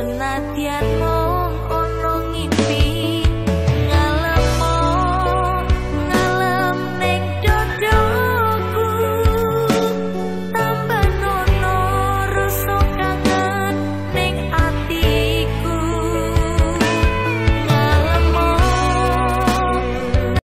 Senatian